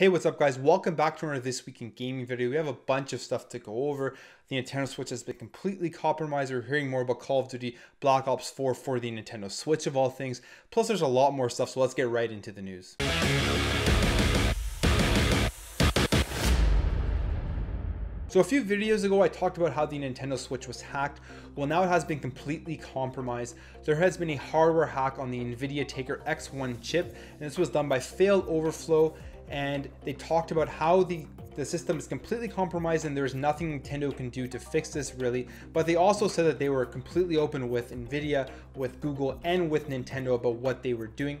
Hey, what's up guys? Welcome back to another This Week in Gaming video. We have a bunch of stuff to go over. The Nintendo Switch has been completely compromised. We're hearing more about Call of Duty Black Ops 4 for the Nintendo Switch of all things. Plus there's a lot more stuff, so let's get right into the news. So a few videos ago, I talked about how the Nintendo Switch was hacked. Well, now it has been completely compromised. There has been a hardware hack on the NVIDIA Tegra X1 chip, and this was done by Fail Overflow and they talked about how the the system is completely compromised and there's nothing Nintendo can do to fix this really. But they also said that they were completely open with Nvidia, with Google, and with Nintendo about what they were doing.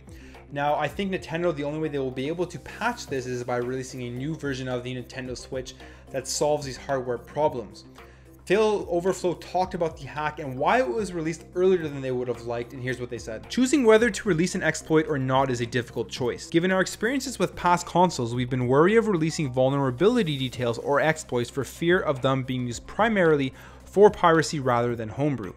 Now, I think Nintendo, the only way they will be able to patch this is by releasing a new version of the Nintendo Switch that solves these hardware problems. Fail Overflow talked about the hack and why it was released earlier than they would have liked, and here's what they said. Choosing whether to release an exploit or not is a difficult choice. Given our experiences with past consoles, we've been wary of releasing vulnerability details or exploits for fear of them being used primarily for piracy rather than homebrew.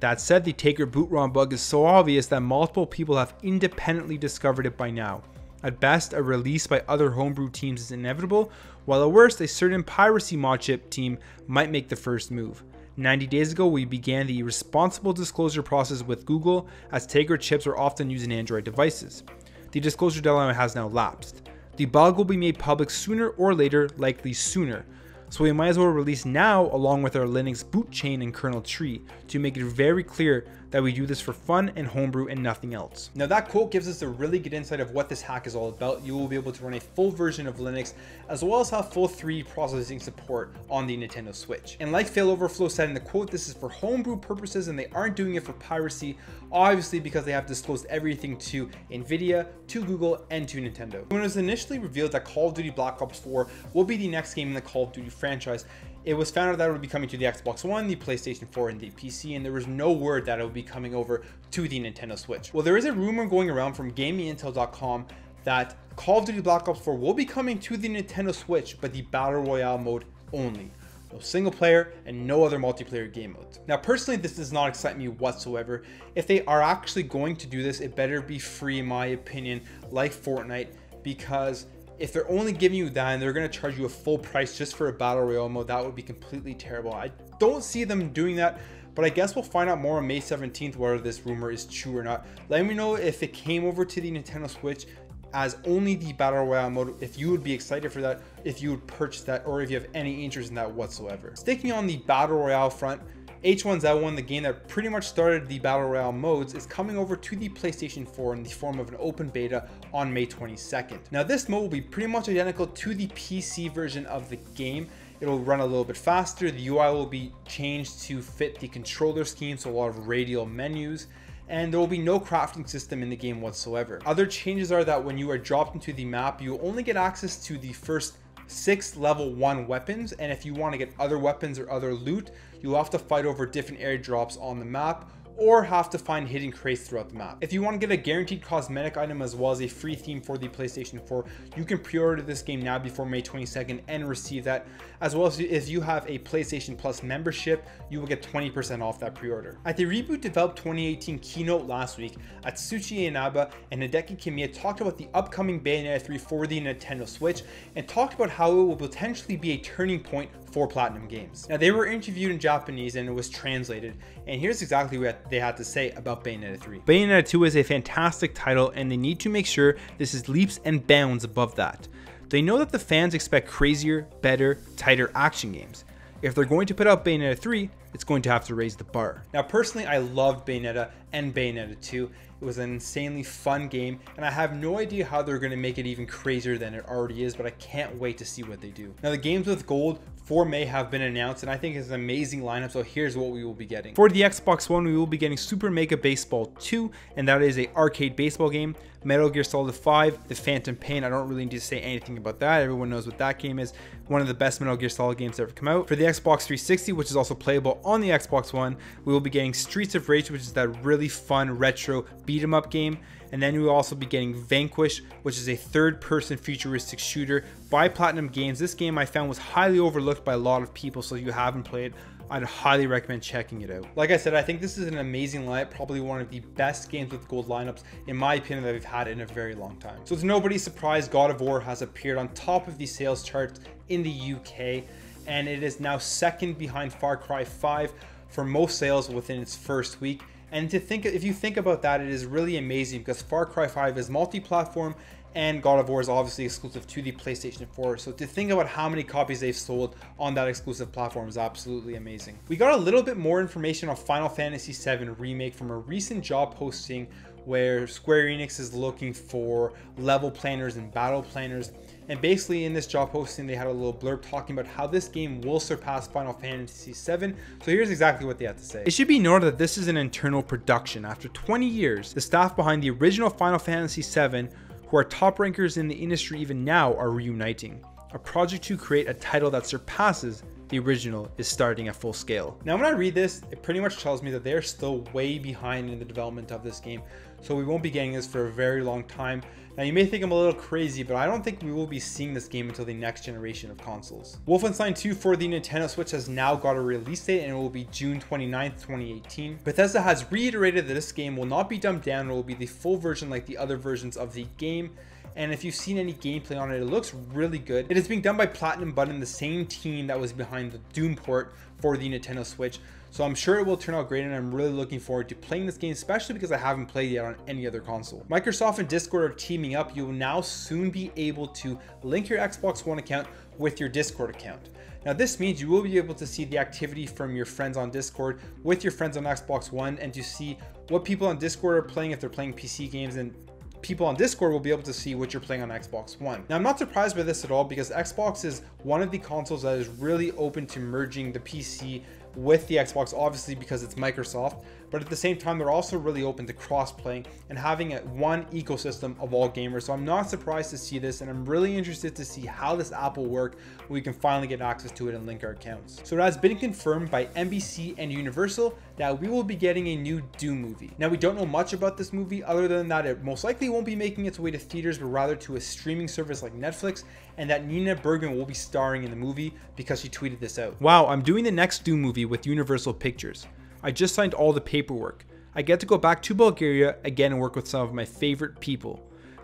That said, the Tegra boot ROM bug is so obvious that multiple people have independently discovered it by now. At best, a release by other homebrew teams is inevitable, while at worst, a certain piracy mod chip team might make the first move. 90 days ago, we began the responsible disclosure process with Google, as Tegra chips are often used in Android devices. The disclosure deadline has now lapsed. The bug will be made public sooner or later, likely sooner, so we might as well release now along with our Linux boot chain and kernel tree to make it very clear that we do this for fun and homebrew and nothing else. Now that quote gives us a really good insight of what this hack is all about. You will be able to run a full version of Linux as well as have full 3 processing support on the Nintendo Switch. And like Fail Overflow said in the quote, this is for homebrew purposes and they aren't doing it for piracy, obviously because they have disclosed everything to Nvidia, to Google, and to Nintendo. When it was initially revealed that Call of Duty Black Ops 4 will be the next game in the Call of Duty franchise, it was found out that it would be coming to the Xbox One, the PlayStation 4, and the PC, and there was no word that it would be coming over to the Nintendo Switch. Well, there is a rumor going around from GamingIntel.com that Call of Duty Black Ops 4 will be coming to the Nintendo Switch, but the Battle Royale mode only. No single player and no other multiplayer game modes. Now, personally, this does not excite me whatsoever. If they are actually going to do this, it better be free, in my opinion, like Fortnite, because if they're only giving you that and they're going to charge you a full price just for a battle royale mode, that would be completely terrible. I don't see them doing that, but I guess we'll find out more on May 17th whether this rumor is true or not. Let me know if it came over to the Nintendo Switch as only the battle royale mode if you would be excited for that if you would purchase that or if you have any interest in that whatsoever sticking on the battle royale front H1Z1, the game that pretty much started the Battle Royale modes, is coming over to the PlayStation 4 in the form of an open beta on May 22nd. Now this mode will be pretty much identical to the PC version of the game. It'll run a little bit faster, the UI will be changed to fit the controller scheme, so a lot of radial menus, and there will be no crafting system in the game whatsoever. Other changes are that when you are dropped into the map, you only get access to the first six level one weapons. And if you want to get other weapons or other loot, you'll have to fight over different airdrops on the map or have to find hidden crates throughout the map. If you want to get a guaranteed cosmetic item as well as a free theme for the PlayStation 4, you can pre-order this game now before May 22nd and receive that. As well as if you have a PlayStation Plus membership, you will get 20% off that pre-order. At the Reboot Develop 2018 keynote last week, Atsushi Inaba and Hideki Kamiya talked about the upcoming Bayonetta 3 for the Nintendo Switch and talked about how it will potentially be a turning point for Platinum Games. Now they were interviewed in Japanese and it was translated, and here's exactly what they had to say about Bayonetta 3. Bayonetta 2 is a fantastic title and they need to make sure this is leaps and bounds above that. They know that the fans expect crazier, better, tighter action games. If they're going to put out Bayonetta 3, it's going to have to raise the bar. Now personally, I loved Bayonetta and Bayonetta 2. It was an insanely fun game, and I have no idea how they're going to make it even crazier than it already is, but I can't wait to see what they do. Now the games with gold for May have been announced, and I think it's an amazing lineup. So here's what we will be getting. For the Xbox One, we will be getting Super Mega Baseball 2, and that is a arcade baseball game. Metal Gear Solid 5, The Phantom Pain. I don't really need to say anything about that. Everyone knows what that game is. One of the best Metal Gear Solid games ever come out. For the Xbox 360, which is also playable on the Xbox One, we will be getting Streets of Rage, which is that really fun retro beat 'em up game. And then will also be getting Vanquish, which is a third person futuristic shooter by Platinum Games. This game I found was highly overlooked by a lot of people, so if you haven't played, I'd highly recommend checking it out. Like I said, I think this is an amazing lineup, probably one of the best games with gold lineups, in my opinion, that we've had in a very long time. So it's nobody's surprise God of War has appeared on top of the sales charts in the UK, and it is now second behind Far Cry 5 for most sales within its first week. And to think, if you think about that, it is really amazing because Far Cry 5 is multi-platform and God of War is obviously exclusive to the PlayStation 4. So to think about how many copies they've sold on that exclusive platform is absolutely amazing. We got a little bit more information on Final Fantasy VII Remake from a recent job posting where Square Enix is looking for level planners and battle planners. And basically in this job posting, they had a little blurb talking about how this game will surpass Final Fantasy VII. So here's exactly what they had to say. It should be noted that this is an internal production. After 20 years, the staff behind the original Final Fantasy VII who are top rankers in the industry even now, are reuniting. A project to create a title that surpasses the original is starting at full scale. Now, when I read this, it pretty much tells me that they're still way behind in the development of this game, so we won't be getting this for a very long time. Now you may think I'm a little crazy, but I don't think we will be seeing this game until the next generation of consoles. Wolfenstein 2 for the Nintendo Switch has now got a release date and it will be June 29th, 2018. Bethesda has reiterated that this game will not be dumbed down, it will be the full version like the other versions of the game and if you've seen any gameplay on it, it looks really good. It is being done by Platinum Button, the same team that was behind the Doom port for the Nintendo Switch. So I'm sure it will turn out great and I'm really looking forward to playing this game, especially because I haven't played yet on any other console. Microsoft and Discord are teaming up. You will now soon be able to link your Xbox One account with your Discord account. Now this means you will be able to see the activity from your friends on Discord with your friends on Xbox One and to see what people on Discord are playing if they're playing PC games and people on Discord will be able to see what you're playing on Xbox One. Now, I'm not surprised by this at all because Xbox is one of the consoles that is really open to merging the PC with the Xbox, obviously because it's Microsoft, but at the same time, they're also really open to cross-playing and having a one ecosystem of all gamers. So I'm not surprised to see this, and I'm really interested to see how this app will work when we can finally get access to it and link our accounts. So it has been confirmed by NBC and Universal that we will be getting a new Doom movie. Now, we don't know much about this movie other than that it most likely won't be making its way to theaters, but rather to a streaming service like Netflix, and that Nina Bergman will be starring in the movie because she tweeted this out. Wow, I'm doing the next Doom movie with Universal Pictures. I just signed all the paperwork. I get to go back to Bulgaria again and work with some of my favorite people.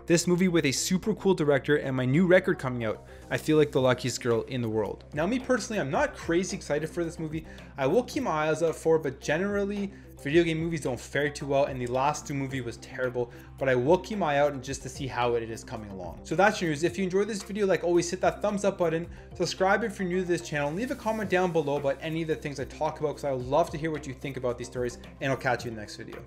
This movie with a super cool director and my new record coming out, I feel like the luckiest girl in the world. Now me personally, I'm not crazy excited for this movie. I will keep my eyes out for it, but generally Video game movies don't fare too well, and the last Doom movie was terrible, but I will keep my eye out and just to see how it is coming along. So that's your news. If you enjoyed this video, like always, hit that thumbs up button, subscribe if you're new to this channel, leave a comment down below about any of the things I talk about, because I would love to hear what you think about these stories, and I'll catch you in the next video.